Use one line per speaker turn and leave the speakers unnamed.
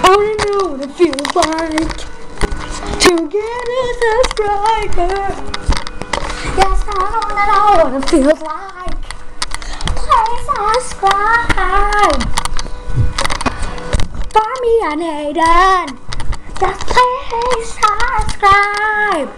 I wanna know what it feels like to get a subscriber. Yes, I wanna know what it feels like. Please subscribe. Find me on Aiden, Just please subscribe.